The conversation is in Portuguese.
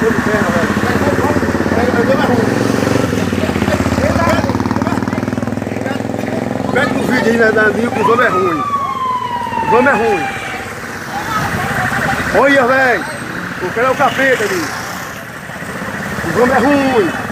Deu terra, velho. Ruim. Pega vídeo aí, né, Nerdandinho, que o homens é ruim. O homens é ruim. Olha, velho. O cara é o capeta, bicho. Os é ruim.